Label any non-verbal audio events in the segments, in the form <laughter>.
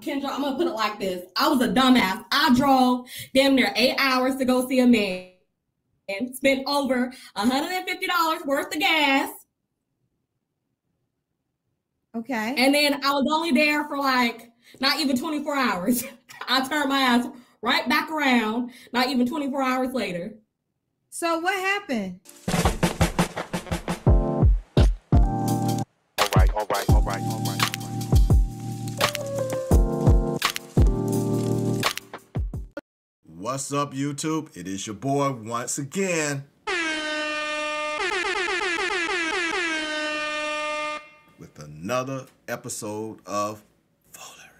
Kendra, I'm gonna put it like this. I was a dumbass. I drove damn near eight hours to go see a man and spent over $150 worth of gas. Okay. And then I was only there for like not even 24 hours. <laughs> I turned my ass right back around, not even 24 hours later. So what happened? What's up, YouTube? It is your boy once again. With another episode of Foolery.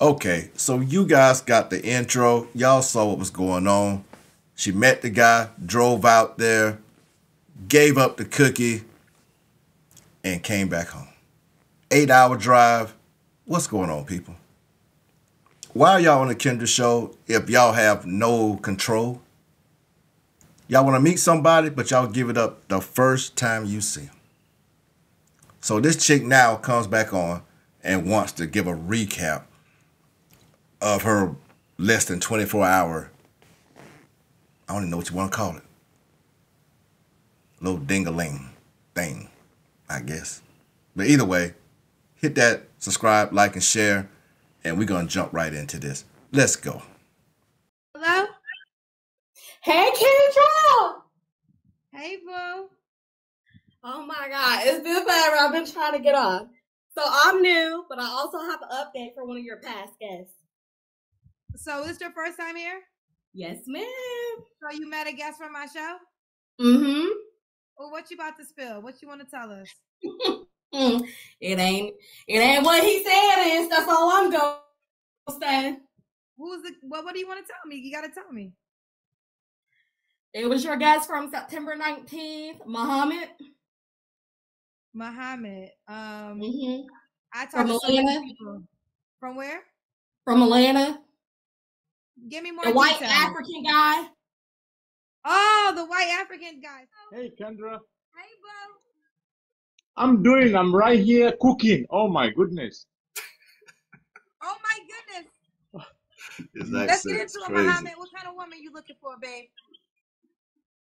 Okay, so you guys got the intro. Y'all saw what was going on. She met the guy, drove out there, gave up the cookie, and came back home. Eight hour drive. What's going on, people? Why y'all on the Kendra show if y'all have no control? Y'all want to meet somebody, but y'all give it up the first time you see them. So this chick now comes back on and wants to give a recap of her less than 24 hour, I don't even know what you want to call it. Little dingaling thing, I guess. But either way, hit that subscribe, like, and share and we're gonna jump right into this. Let's go. Hello? Hey, Kendra! Hey, boo. Oh my God, it's been forever. I've been trying to get on. So I'm new, but I also have an update for one of your past guests. So is this your first time here? Yes, ma'am. So you met a guest from my show? Mm-hmm. Well, what you about to spill? What you want to tell us? <laughs> Mm, it ain't it ain't what he said is. That's all I'm gonna say. Who's the well, what do you want to tell me? You gotta tell me. It was your guest from September 19th, Muhammad. Muhammad. Um hmm I talked From to Atlanta? From where? From Atlanta. Give me more The white details. African guy. Oh, the white African guy. Hey Kendra, Hey, bro. I'm doing. I'm right here cooking. Oh my goodness. Oh my goodness. His Let's get into it, Muhammad. What kind of woman you looking for, babe?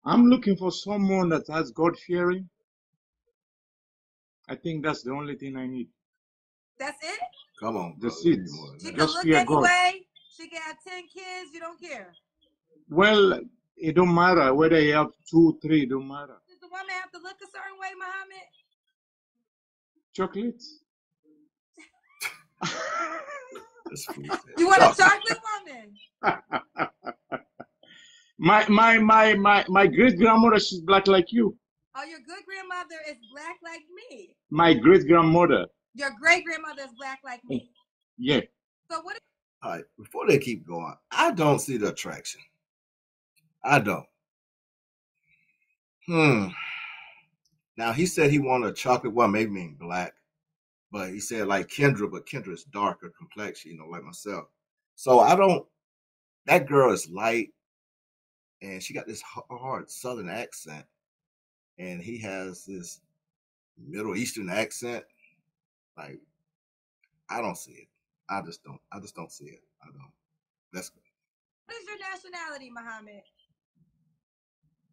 I'm looking for someone that has God fearing. I think that's the only thing I need. That's it? Come on, The brother, seeds. give me more than She that. can Just look fear any God. way. She can have ten kids. You don't care. Well, it don't matter whether you have two, three. Don't matter. Does the woman have to look a certain way, Muhammad? Chocolates. That's <laughs> freestyle. You want a chocolate woman? <laughs> my my my my my great grandmother. She's black like you. Oh, your good grandmother is black like me. My great grandmother. Your great grandmother is black like me. Yeah. So what? All right, before they keep going, I don't see the attraction. I don't. Hmm. Now he said he wanted a chocolate one, maybe mean black, but he said like Kendra, but Kendra's darker complexion, you know, like myself. So I don't. That girl is light, and she got this hard Southern accent, and he has this Middle Eastern accent. Like, I don't see it. I just don't. I just don't see it. I don't. That's good. What is your nationality, Muhammad?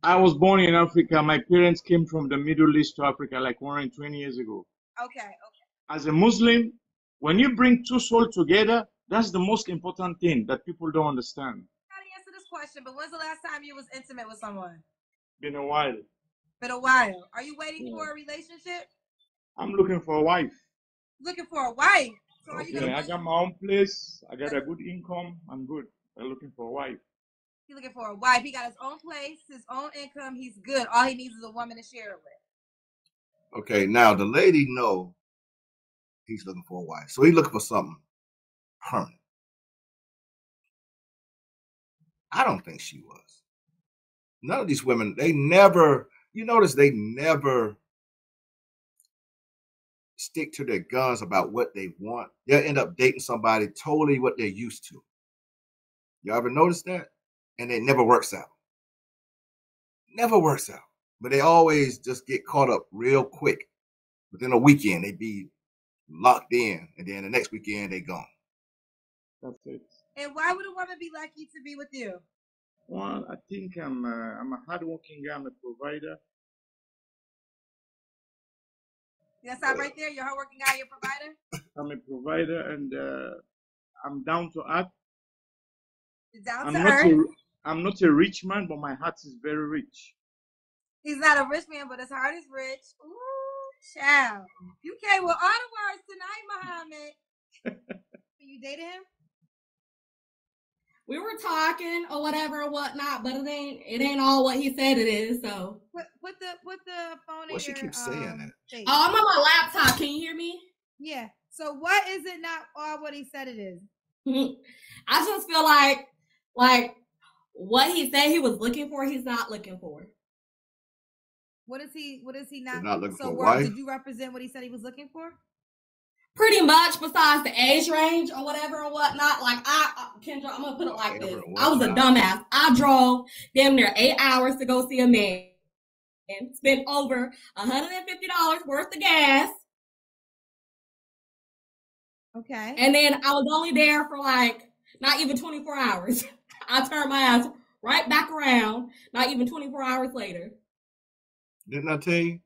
I was born in Africa. My parents came from the Middle East to Africa like 120 years ago. Okay, okay. as a Muslim, when you bring two souls together, that's the most important thing that people don't understand. Gotta answer this question, but when's the last time you was intimate with someone? Been a while. Been a while. Are you waiting Yeah. for a relationship? I'm looking for a wife. Looking for a wife. So are you Okay. I got my own place. I got a good income. I'm good. I'm looking for a wife. He's looking for a wife. He got his own place, his own income. He's good. All he needs is a woman to share it with. okay. Now the lady know he's looking for a wife, so he's looking for something permanent. I don't think she was. None of these women, they never. You notice they never stick to their guns about what they want. They'll end up dating somebody totally what they're used to. Y'all ever notice that? And it never works out. Never works out. But they always just get caught up real quick. Within a weekend, they be locked in, and then the next weekend they gone. That's it. And why would a woman be lucky to be with you? Well, I think I'm uh, I'm a hardworking guy. I'm a provider. That's not right there. You're a hardworking guy. You're a provider. I'm a provider, and uh, I'm down to earth. He's down I'm to not earth. a I'm not a rich man, but my heart is very rich. He's not a rich man, but his heart is rich. Ooh, child. You came with all the words tonight, Muhammad. <laughs> you dated him? We were talking or whatever or whatnot, but it ain't it ain't all what he said it is. So Put put the put the phone in Well, she your keeps saying um, that. face. oh, I'm on my laptop. Can you hear me? Yeah. So what is it not all what he said it is? <laughs> I just feel like like what he said he was looking for, he's not looking for. What is he what is he not not looking so for a Word, did you represent what he said he was looking for? Pretty much, besides the age range or whatever or whatnot. Like I, I- Kendra, I'm gonna put it like this: Whatever and I was a dumbass. I drove damn near eight hours to go see a man, and spent over hundred and fifty dollars worth of gas, Okay. and then I was only there for like not even 24 hours. <laughs> I turned my ass right back around. Not even 24 hours later. Didn't I tell you?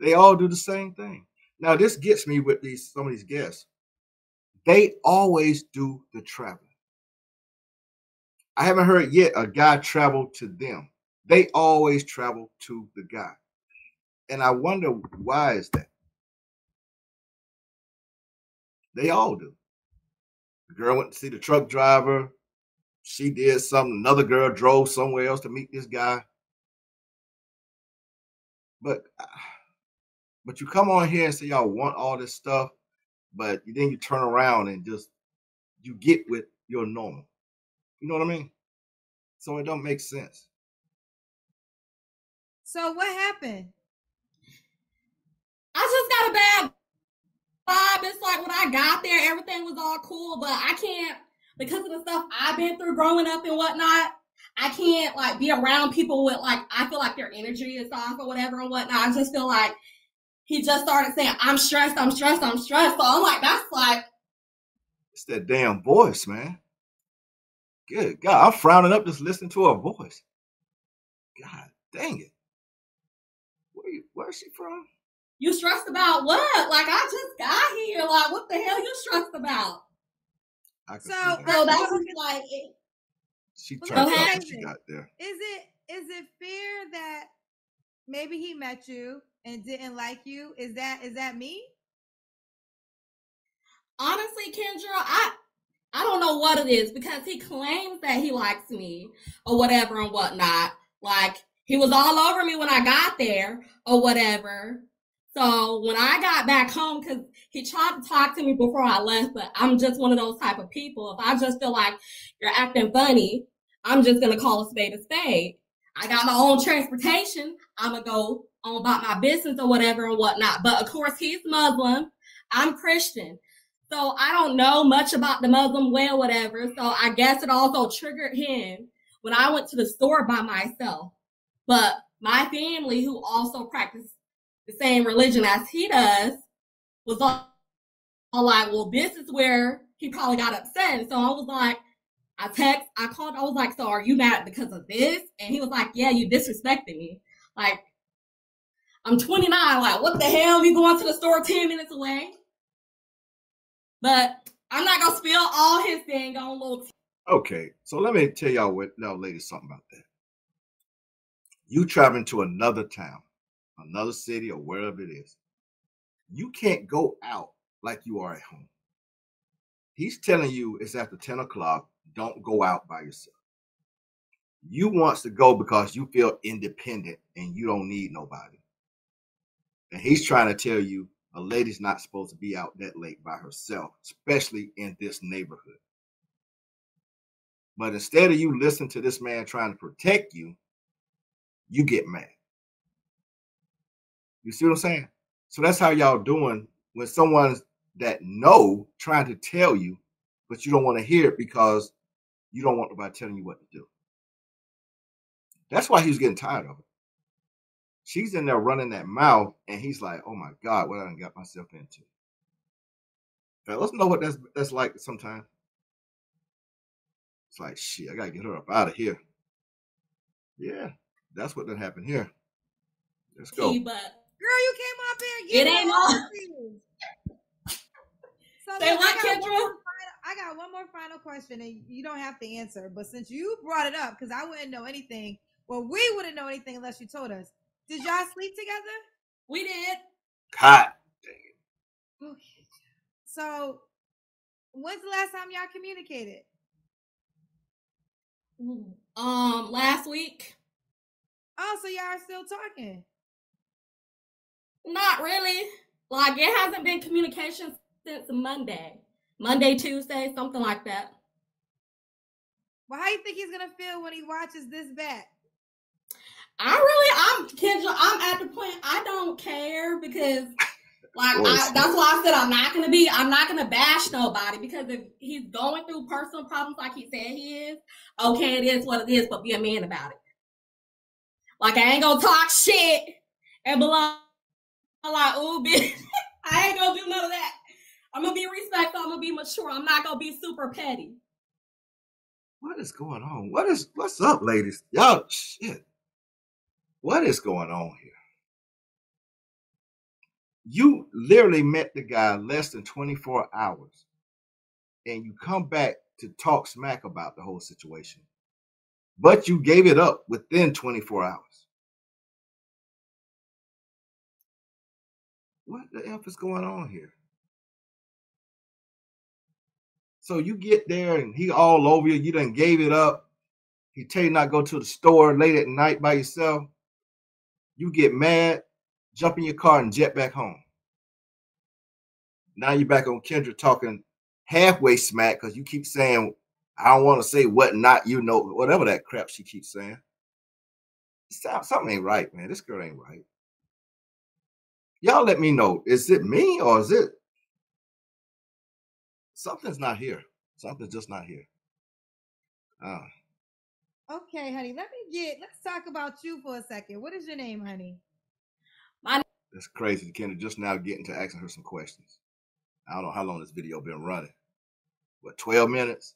They all do the same thing. Now this gets me with these some of these guests. They always do the traveling. I haven't heard yet a guy travel to them. They always travel to the guy. And I wonder why is that? They all do. The girl went to see the truck driver. She did something. Another girl drove somewhere else to meet this guy. But uh, but you come on here and say y'all want all this stuff, but then you turn around and just you get with your normal. You know what I mean? So it don't make sense. So what happened? I just got a bad vibe. It's like when I got there, everything was all cool, but I can't because of the stuff I've been through growing up and whatnot. I can't like be around people with like I feel like their energy is off or whatever and whatnot. I just feel like he just started saying, I'm stressed, I'm stressed, I'm stressed. So I'm like, that's like It's that damn voice, man. Good God, I'm frowning up just listening to her voice. God dang it. Where you, where's she from? you stressed about what? Like I just got here. Like what the hell you stressed about? I can So, see that. So that's like it, she Well, turned go up ahead. when she got there. Is it is it fair that maybe he met you and didn't like you? Is that is that me? honestly, Kendra, I I don't know what it is because he claims that he likes me or whatever and whatnot. Like he was all over me when I got there or whatever. So when I got back home, because he tried to talk to me before I left, but I'm just one of those type of people. If I just feel like you're acting funny, I'm just gonna call a spade a spade. I got my own transportation. I'm gonna go on about my business or whatever and whatnot. But of course, he's Muslim. I'm Christian. So I don't know much about the Muslim way or whatever. So I guess it also triggered him when I went to the store by myself. But my family, who also practice the same religion as he does, was all, all like, well, this is where he probably got upset. So I was like, I text, I called, I was like, so are you mad because of this? And he was like, yeah, you disrespected me. Like, I'm 29. Like, what the hell? You going to the store 10 minutes away? But I'm not gonna spill all his thing on little. Okay, so let me tell y'all what y'all ladies something about that. You traveling to another town, another city, or wherever it is. You can't go out like you are at home. He's telling you it's after 10 o'clock, don't go out by yourself. You wants to go because you feel independent and you don't need nobody. And he's trying to tell you a lady's not supposed to be out that late by herself, especially in this neighborhood. But instead of you listening to this man trying to protect you, you get mad. You see what I'm saying? So that's how y'all doing when someone that know trying to tell you, but you don't want to hear it because you don't want nobody telling you what to do. That's why he's getting tired of it. She's in there running that mouth, and he's like, "Oh my God, what I got myself into." Let's know what that's that's like sometimes. It's like shit. I gotta get her up out of here. Yeah, that's what done happened here. Let's go. T, but Girl, you came up here. It Get ain't all all- confused. So Say what, I got, one Kendra? more final, I got one more final question, and you don't have to answer. But since you brought it up, because I wouldn't know anything, well, we wouldn't know anything unless you told us. Did y'all sleep together? we did. Hot. Okay. So, when's the last time y'all communicated? Um, last week. Oh, so y'all are still talking. Not really. Like it hasn't been communication since Monday. Monday, Tuesday, something like that. Well, how you think he's gonna feel when he watches this back? I really, I'm Kendra. I'm at the point I don't care because, like, I, that's why I said I'm not gonna be. I'm not gonna bash nobody because if he's going through personal problems like he said he is, okay, it is what it is. But be a man about it. Like I ain't gonna talk shit and be like, ooh, bitch. <laughs> I ain't gonna do none of that. I'm gonna be respectful. I'm gonna be mature. I'm not gonna be super petty. What is going on? What is what's up, ladies? Y'all shit. What is going on here? You literally met the guy less than 24 hours and you come back to talk smack about the whole situation. But you gave it up within 24 hours. What the F is going on here? So you get there and he all over you. You done gave it up. He tell you not go to the store late at night by yourself. You get mad, jump in your car and jet back home. Now you're back on Kendra talking halfway smack because you keep saying, I don't want to say what not, you know, whatever that crap she keeps saying. Some- Something ain't right, man. This girl ain't right. Y'all let me know. Is it me or is it something's not here? Something's just not here. Uh, Okay, honey. Let me get. Let's talk about you for a second. What is your name, honey? My. That's crazy. Kendra just now getting to asking her some questions. I don't know how long this video been running. What, 12 minutes?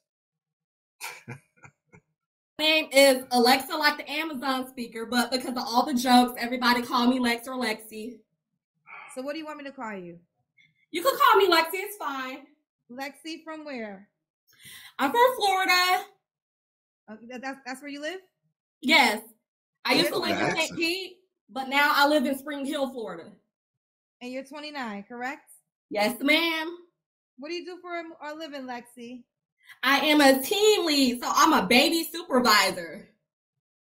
name is Alexa, like the Amazon speaker, but because of all the jokes, everybody call me Lex or Lexi. So, what do you want me to call you? You can call me Lexi, it's fine. Lexi from where? I'm from Florida. Oh, okay, that- that's that's where you live. Yes. I used to live in St. Pete, but now I live in Spring Hill, Florida. And you're 29, correct? Yes, ma'am. What do you do for a, a living, Lexi? I am a team lead, so I'm a baby supervisor.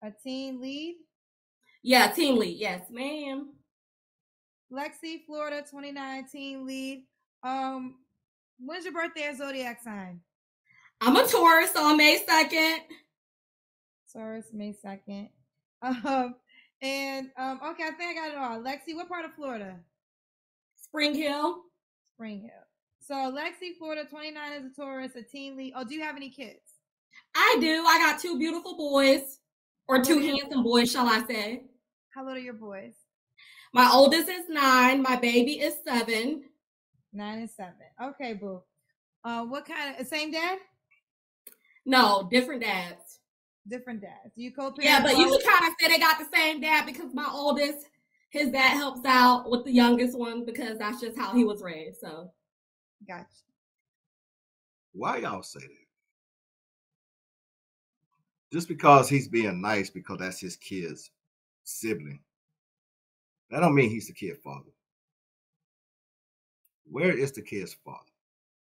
A team lead. Yeah, team lead. Yes, ma'am. Lexi, Florida, 29, teen lead. Um, when's your birthday zodiac sign? I'm a Taurus on May 2nd. Taurus, May 2nd. <laughs> Um, and um, okay, I think I got it all. Lexi, what part of Florida? Spring Hill. Spring Hill. So Lexi, Florida, 29 is a Taurus, a teen lead. Oh, do you have any kids? I do. I got two beautiful boys, or two What do you- handsome boys, shall I say. How old are your boys? My oldest is nine. My baby is seven. Nine and seven. Okay, boo. Uh, what kind of same dad? No, different dads. Different dads. You co-parent? Yeah, but you both? can kind of say they got the same dad because my oldest, his dad helps out with the youngest one because that's just how he was raised. So Gotcha. Why y'all say that? Just because he's being nice because that's his kid's sibling. That don't mean he's the kid's father. Where is the kid's father?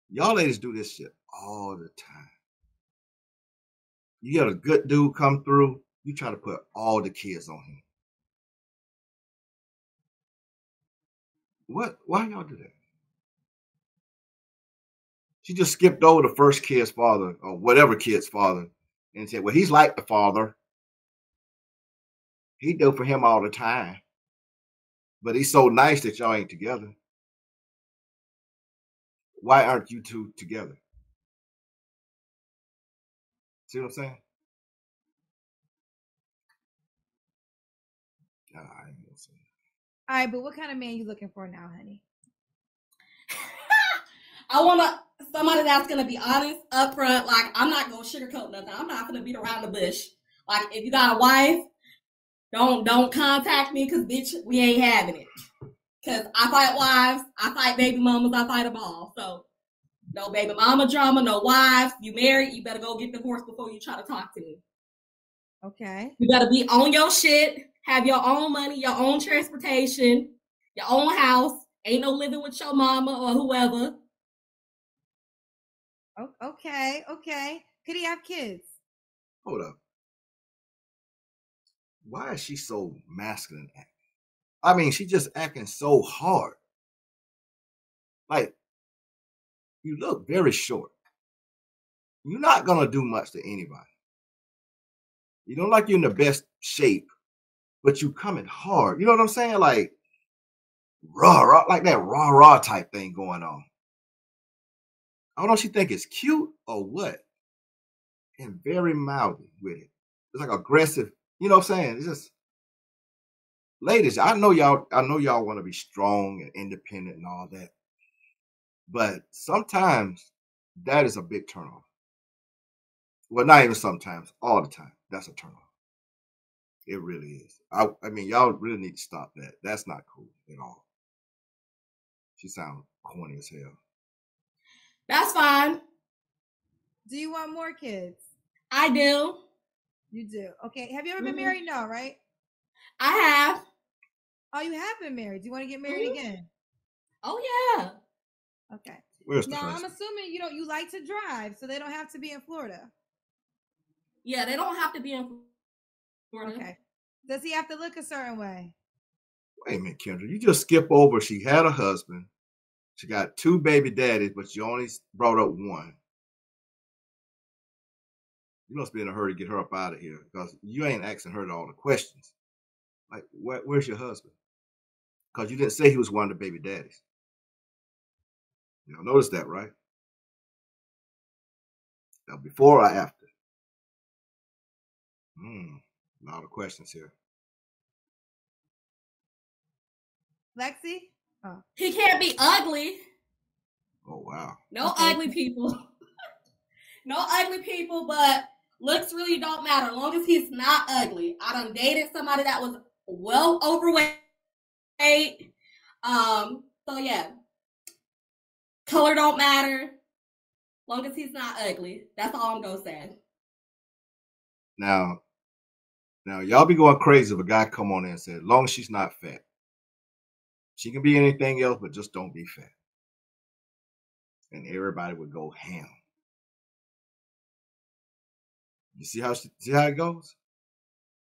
Y'all ladies do this shit all the time. You got a good dude come through, you try to put all the kids on him. What? Why y'all do that? She just skipped over the first kid's father or whatever kid's father and said, Well, he's like the father. He do for him all the time. But he's so nice that y'all ain't together. Why aren't you two together? See what I'm saying? God, I ain't gonna say it. All right, but what kind of man you looking for now, honey? <laughs> I want to. somebody that's gonna be honest, upfront. Like I'm not gonna sugarcoat nothing. I'm not gonna beat around the bush. Like if you got a wife, don't don't contact me because bitch, we ain't having it. Cause I fight wives, I fight baby mamas, I fight them all. So no baby mama drama, no wives. You married, you better go get divorced before you try to talk to me. Okay. You gotta be on your shit, have your own money, your own transportation, your own house. Ain't no living with your mama or whoever. Okay. Okay. Could he have kids? Hold up. Why is she so masculine acting? I mean, she just acting so hard. Like, you look very short. You're not gonna do much to anybody. You don't like you're in the best shape, but you coming hard. You know what I'm saying? Like raw, raw, like that raw, raw type thing going on. I don't know if she think it's cute or what. And very mildly with it. It's like aggressive. You know what I'm saying? It's just ladies, I know y'all, I know y'all want to be strong and independent and all that. But sometimes that is a big turnoff. Well, not even sometimes, all the time. That's a turnoff. It really is. I, I mean, y'all really need to stop that. That's not cool at all. She sounds corny as hell. That's fine. Do you want more kids? I do. You do. Okay. Have you ever been Mhm. married? No, right? I have. Oh, you have been married. Do you want to get married Mhm. again? Oh yeah. Okay. Where's Now I'm assuming you don't you like to drive, so they don't have to be in Florida. Yeah, they don't have to be in Florida. Okay. Does he have to look a certain way? Wait a minute, Kendra. You just skip over. She had a husband. She got two baby daddies, but you only brought up one. You must be in a hurry to get her up out of here because you ain't asking her all the questions. Like, where, where's your husband? Because you didn't say he was one of the baby daddies. Y'all notice that, right? Now, before or after? Hmm, a lot of questions here. Lexi? Oh. He can't be ugly. Oh, wow. No Okay. ugly people. <laughs> no ugly people, but looks really don't matter. As long as he's not ugly. I done dated somebody that was well overweight. Um, so yeah. Color don't matter. Long as he's not ugly. That's all I'm gonna say. Now, now y'all be going crazy if a guy come on in and said, long as she's not fat. She can be anything else, but just don't be fat. And everybody would go ham. You see how she, see how it goes?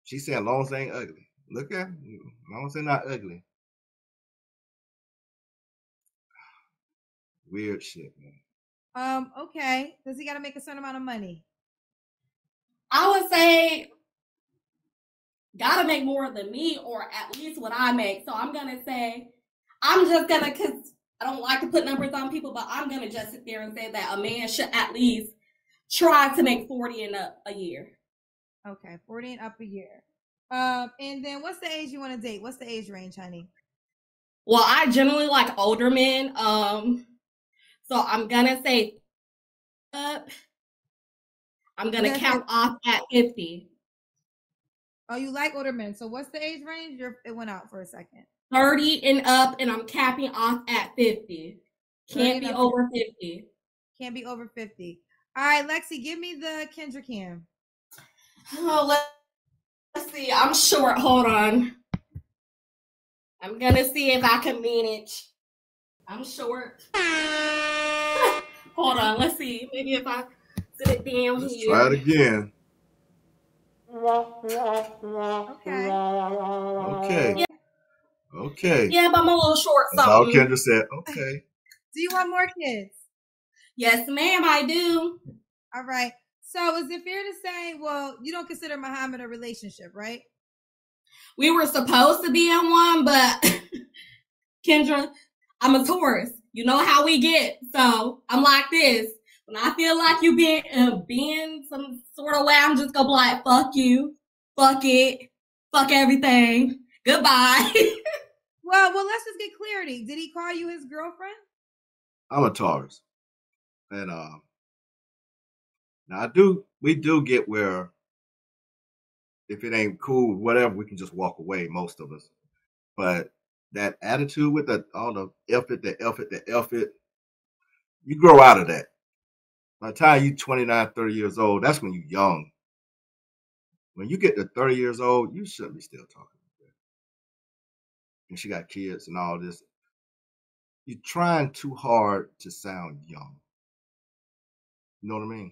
She saying long as they ain't ugly. Look at them. Long as they're not ugly. <sighs> Weird shit, man. Um, okay. Does he gotta make a certain amount of money? I would say gotta make more than me or at least what I make. So I'm gonna say I'm just gonna cause I don't like to put numbers on people, but I'm gonna just sit there and say that a man should at least try to make 40 and up a year. Okay, 40 and up a year. Um, and then what's the age you want to date? What's the age range, honey? Well, I generally like older men. Um, so I'm gonna say up. I'm gonna count off at 50. Oh, you like older men. So what's the age range? You're, it went out for a second. 30 and up, and I'm capping off at 50. Can't be over 50. Can't be over 50. All right, Lexi, give me the Kendra cam. Oh, let- let's see. I'm short. Hold on. I'm gonna see if I can manage. I'm short. <laughs> Hold on. Let's see. Maybe if I sit it down Let's here. try it again. Okay. Okay. Okay. Yeah, but I'm a little short. That's all Something. Kendra said. Okay. <laughs> Do you want more kids? Yes, ma'am. I do. All right. So is it fair to say, well, you don't consider Muhammad a relationship, right? We were supposed to be in one, but <laughs> Kendra, I'm a Taurus. You know how we get. So I'm like this. When I feel like you being uh, being some sort of way, I'm just gonna be like, fuck you, fuck it, fuck everything. Goodbye. <laughs> Well, well, let's just get clarity. Did he call you his girlfriend? I'm a Taurus. And uh, now I do, we do get where if it ain't cool, whatever, we can just walk away. Most of us, but that attitude with the all the it, the it, the it, you grow out of that. By the time you're 29, 30 years old, that's when you're young. When you get to 30 years old, you shouldn't be still talking. And she got kids and all this. You're trying too hard to sound young. You know what I mean?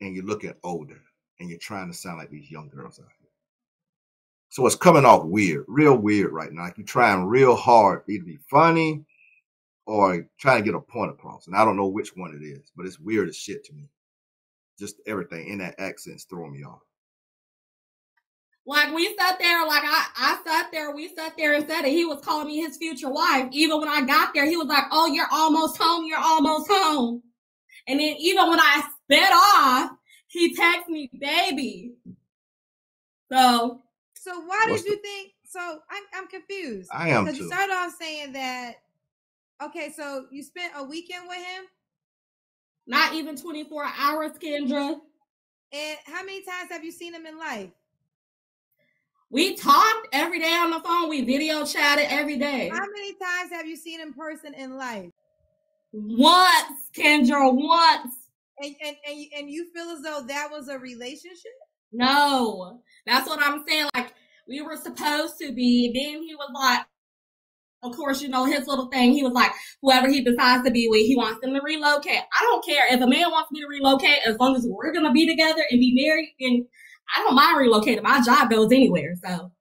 And you're looking older and you're trying to sound like these young girls out here. So it's coming off weird, real weird right now. Like you're trying real hard to either be funny or trying to get a point across. And I don't know which one it is, but it's weird as shit to me. Just everything in that accent's throwing me off. Like we sat there, like I, I sat there, we sat there and said it. He was calling me his future wife. Even when I got there, he was like, Oh, you're almost home, you're almost home. And then even when I sped off, he texted me, baby. So So why did you think? So I'm I'm confused. I am Because you started off saying that. Okay, so you spent a weekend with him, not even 24 hours, Kendra. and how many times have you seen him in life? We talked every day on the phone. We video chatted every day. How many times have you seen him in person in life? Once, Kendra, once. And and and you, and you feel as though that was a relationship? No, that's what I'm saying. Like we were supposed to be. Then he was like, of course, you know his little thing. He was like, whoever he decides to be with, he wants them to relocate. I don't care if a man wants me to relocate as long as we're gonna be together and be married. And I don't mind relocating. My job goes anywhere. So,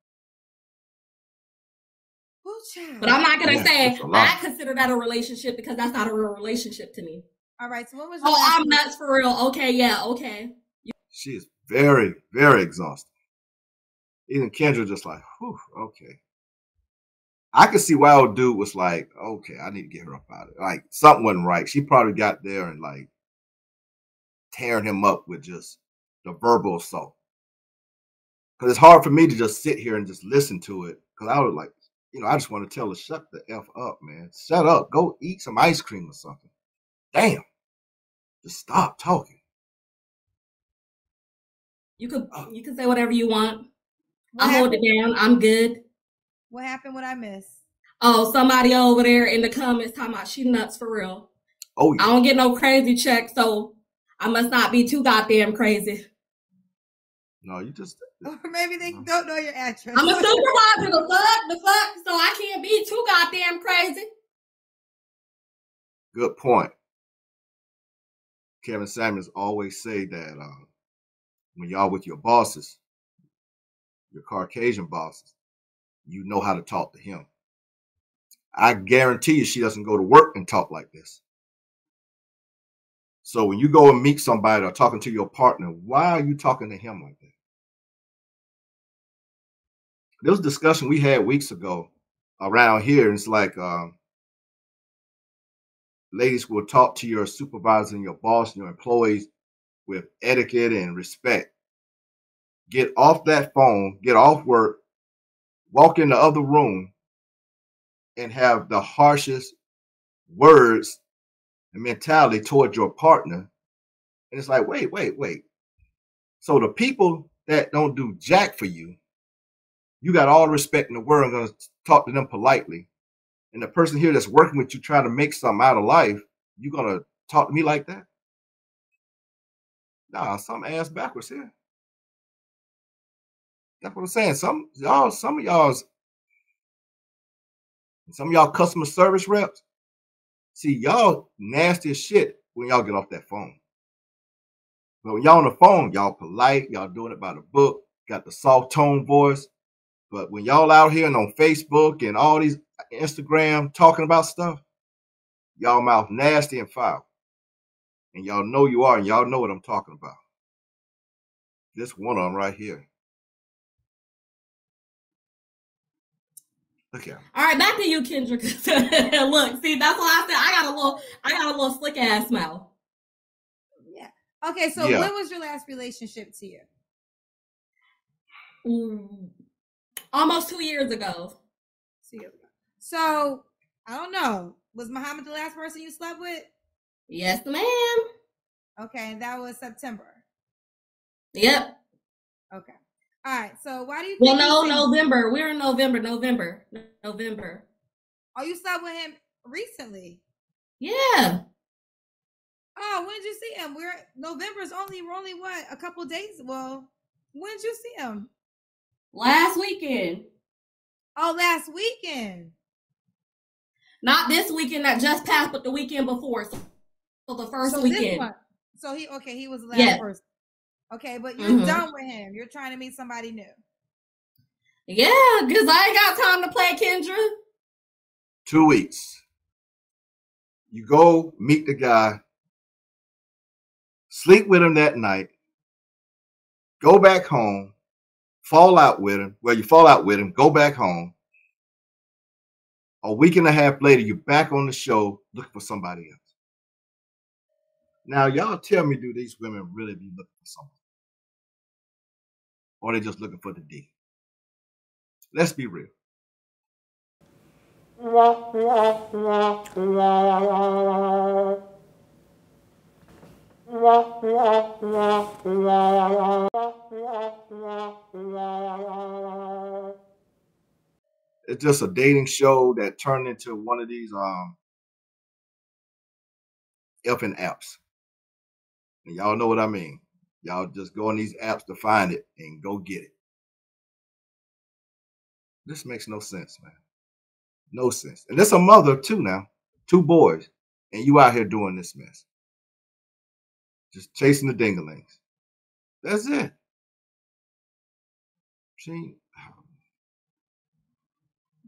Child. but I'm not gonna Yeah, say that's a lot. I consider that a relationship because that's not a real relationship to me. All right. So what was your Oh, I'm nuts for real. Okay, yeah, okay. She is very, very exhausted. Even Kendra just like, whew, okay. I could see why old dude was like, okay, I need to get her up out of it. Like something wasn't right. She probably got there and like tearing him up with just the verbal assault. Cause it's hard for me to just sit here and just listen to it. Cause I was like, you know, I just want to tell her, shut the F up, man. Shut up. Go eat some ice cream or something. Damn. Just stop talking. You could uh you can say whatever you want. what, I hold happened, it down. I'm good. what happened? What I missed? Oh, somebody over there in the comments talking about she nuts for real. Oh I don't get no crazy check, so I must not be too goddamn crazy. No, you just <laughs> Or maybe they don't know your address. I'm a supervisor, the fuck, the fuck, so I can't be too goddamn crazy. Good point. Kevin Samuels always say that uh, when y'all with your bosses, your Caucasian bosses, you know how to talk to him. I guarantee you she doesn't go to work and talk like this. So when you go and meet somebody or talking to your partner, why are you talking to him like that? There was a discussion we had weeks ago around here. And it's like, um, ladies will talk to your supervisor and your boss and your employees with etiquette and respect. Get off that phone, get off work, walk in the other room, and have the harshest words and mentality toward your partner. And it's like, wait, wait, wait. So the people that don't do jack for you, you got all the respect in the world. I'm going to talk to them politely and the person here that's working with you trying to make something out of life, you gonna talk to me like that? Nah, some ass backwards here. That's what I'm saying. Some y'all, some of y'all's, some of y'all customer service reps. See, y'all nasty as shit when y'all get off that phone. But when y'all on the phone, y'all polite, y'all doing it by the book, got the soft tone voice. But when y'all out here and on Facebook and all these Instagram talking about stuff, y'all mouth nasty and foul. And y'all know you are, and y'all know what I'm talking about. This one of them right here. Look at him. All right, back to you, Kendra. 'cause <laughs> Look, see, that's why I said I got a little, I got a little slick ass mouth. yeah. Okay. So Yeah. when was your last relationship to you? Mm, Almost two years ago. So, I don't know. Was Muhammad the last person you slept with? Yes, ma'am. Okay, that was September. Yep. Okay. All right. So why do you? Well, no? November. We're in November. November. November. Oh, you slept with him recently. Yeah. Oh, when did you see him? We're November's only we're only what a couple days. Well, when did you see him? Last weekend. Oh, last weekend. Not this weekend that just passed, but the weekend before. So, so the first so this weekend. one. So he okay. He was the last Yeah. person. Okay, but you're Mhm. done with him. You're trying to meet somebody new. Yeah, because I ain't got time to play Kendra. Two weeks. You go meet the guy, sleep with him that night, go back home, fall out with him. Well, you fall out with him, go back home. A week and a half later, you're back on the show looking for somebody else. Now, y'all tell me, do these women really be looking for someone? Or they just looking for the D? Let's be real. <laughs> It's just a dating show that turned into one of these um effing apps. And y'all know what I mean. Y'all just go on these apps to find it and go get it. This makes no sense, man. No sense. And there's a mother too now, two boys, and you out here doing this mess. Just chasing the dinglings. That's it. She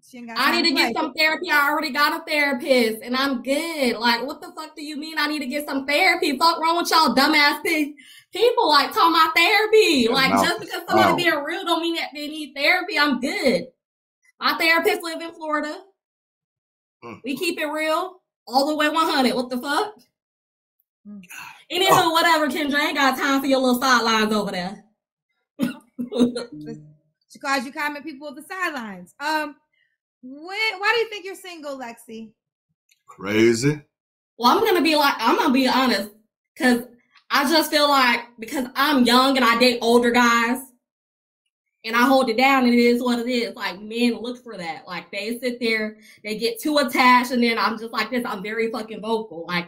She I need to play. get some therapy. I already got a therapist and I'm good. Like, what the fuck do you mean I need to get some therapy? Fuck wrong with y'all dumbass pe- people like talking about therapy. Your Like, mouth just because somebody foul. being real don't mean that they need therapy. I'm good. My therapist live in Florida. Mm. We keep it real. All the way 100. What the fuck? Mm. Anywho, Oh. whatever, Kendra. I ain't got time for your little sidelines over there. She calls you comment people at the sidelines. Um, when? Why do you think you're single, Lexi? crazy. Well, I'm gonna be like, I'm gonna be honest, because I just feel like because I'm young and I date older guys, and I hold it down, and it is what it is. Like men look for that. Like they sit there, they get too attached, and then I'm just like this. I'm very fucking vocal. Like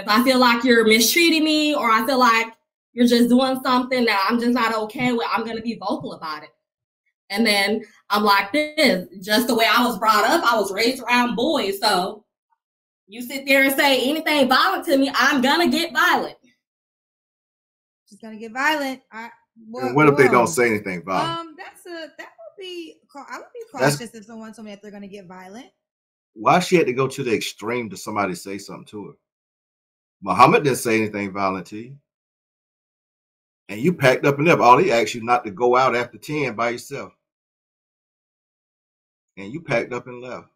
if I feel like you're mistreating me, or I feel like you're just doing something that I'm just not okay with, I'm gonna be vocal about it. And then I'm like this, just the way I was brought up. I was raised around boys, so you sit there and say anything violent to me, I'm gonna get violent. She's gonna get violent. I, whoa, and what if they don't say anything violent? Um, that's a that would be. cau- I would be That's- cautious if someone told me that they're gonna get violent. Why she had to go to the extreme to somebody say something to her? Muhammad didn't say anything violent to you. And you packed up and left. All he asked you not to go out after 10 by yourself. And you packed up and left.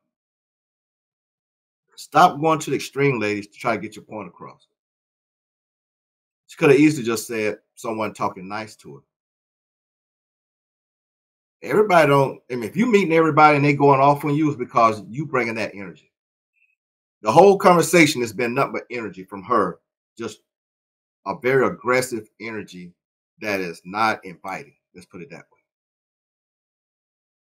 Stop going to the extreme, ladies, to try to get your point across. She could have easily just said someone talking nice to her. Everybody don't. I mean, if you meeting everybody and they going off on you, it's because you bringing that energy. The whole conversation has been nothing but energy from her, just a very aggressive energy that is not inviting. Let's put it that way.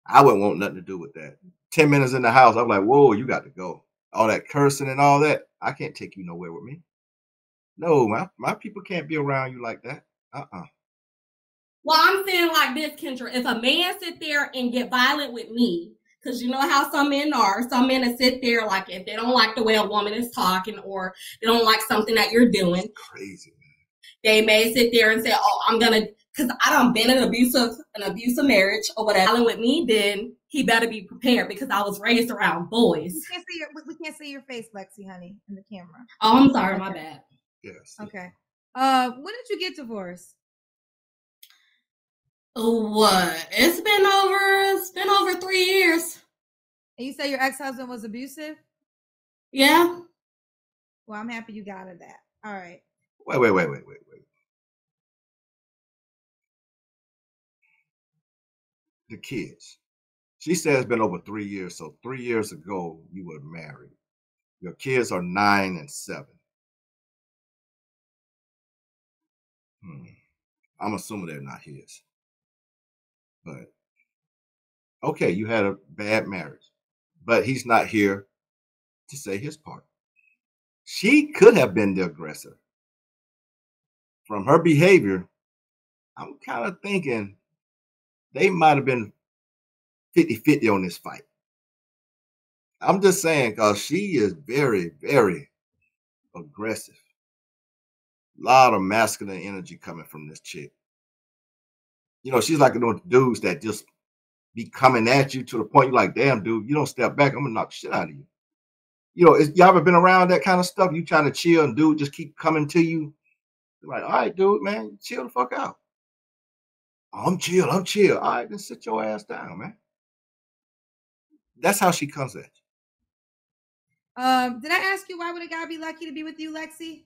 I wouldn't want nothing to do with that. Ten minutes in the house, I'm like, whoa, you got to go. All that cursing and all that, I can't take you nowhere with me. No, my my people can't be around you like that. Uh uh Well, I'm saying like this, Kendra. If a man sit there and get violent with me, because you know how some men are, some men that sit there like if they don't like the way a woman is talking or they don't like something that you're doing, Crazy. Man. They may sit there and say, "Oh, I'm gonna," because I don't been in an abusive an abusive marriage or whatever. Violent with me, then he better be prepared because I was raised around boys. We can't see your we- we can't see your face, Lexi, honey, in the camera. Oh, I'm sorry, my bad. Yes. Okay. Uh, when did you get divorced? What? It's been over. It's been over three years. And you say your ex husband was abusive. Yeah. Well, I'm happy you got out of that. All right. Wait, wait, wait, wait, wait, wait. The kids. She said it's been over three years. So three years ago, you were married. Your kids are nine and seven. Hmm. I'm assuming they're not his. But okay, you had a bad marriage, but he's not here to say his part. She could have been the aggressor. From her behavior, I'm kind of thinking they might have been 50 50 on this fight. I'm just saying, because she is very, very aggressive. A lot of masculine energy coming from this chick. You know, she's like those dudes that just be coming at you to the point you're like, damn, dude, you don't step back, I'm gonna knock the shit out of you. You know, is, y'all ever been around that kind of stuff? You trying to chill and dude just keep coming to you. You're like, all right, dude, man, chill the fuck out. "Oh, I'm chill, I'm chill. All right, then sit your ass down, man. That's how she comes at you. Um, did I ask you why would a guy be lucky to be with you, Lexi?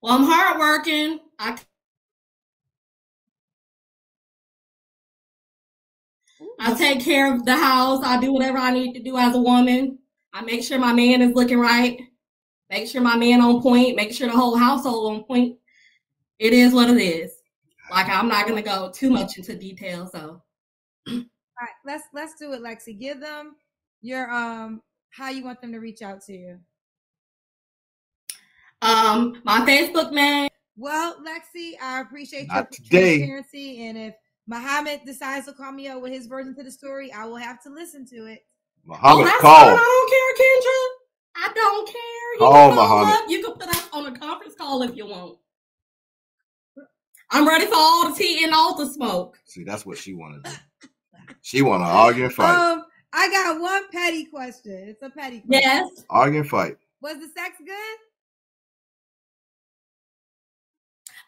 Well, I'm hardworking. I I take care of the house. I do whatever I need to do as a woman. I make sure my man is looking right. Make sure my man on point. Make sure the whole household on point. It is what it is. Like I'm not gonna go too much into detail. So All right, let's let's do it, Lexi. Give them your um how you want them to reach out to you. um my Facebook name. Well, Lexi, I appreciate your today. transparency, and if Muhammad decides to call me up with his version to the story, I will have to listen to it. Oh, Muhammad that's call. I don't care, Kendra. I don't care. You Call can call Muhammad. up. You can put us on a conference call if you want. I'm ready for all the tea and all the smoke. See, that's what she wanted. She want to argue and fight. Um, I got one petty question. It's a petty question. Yes. argue and fight. Was the sex good?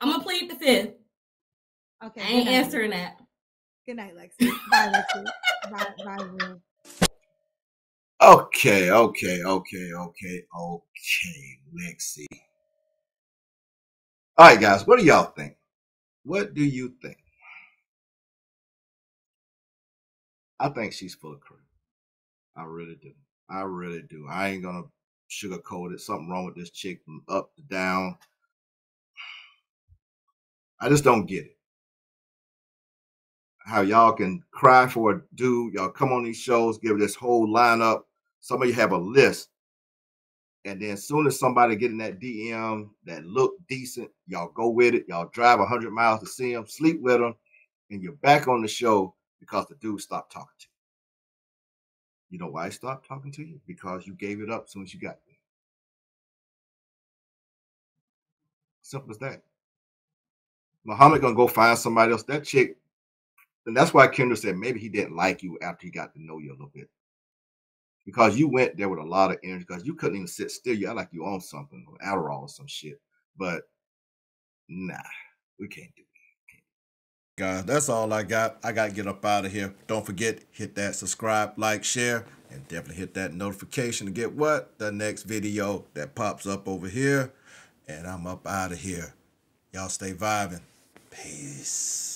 I'm gonna plead the fifth. Okay. I ain't night. answering that. Good night, Lexi. Bye, Lexi. bye, bye, Will. Okay, okay, okay, okay, okay. Let's. All right, guys, what do y'all think? What do you think? I think she's full of crap. I really do. I really do. I ain't gonna sugarcoat it. Something wrong with this chick from up to down. I just don't get it. How y'all can cry for a dude, y'all come on these shows, give this whole lineup. Some of you have a list. And then as soon as somebody get in that DM that look decent, y'all go with it. Y'all drive 100 miles to see them, sleep with them, and you're back on the show because the dude stopped talking to you. You know why he stopped talking to you? Because you gave it up as soon as you got there. Simple as that. Muhammad gonna go find somebody else. That chick, and that's why Kendra said maybe he didn't like you after he got to know you a little bit. Because you went there with a lot of energy, because you couldn't even sit still. You act like you own something, or Adderall or some shit. But nah, we can't do it. Guys, that's all I got. I got to get up out of here. Don't forget, hit that subscribe, like, share, and definitely hit that notification to get what? The next video that pops up over here. And I'm up out of here. Y'all stay vibing. Peace.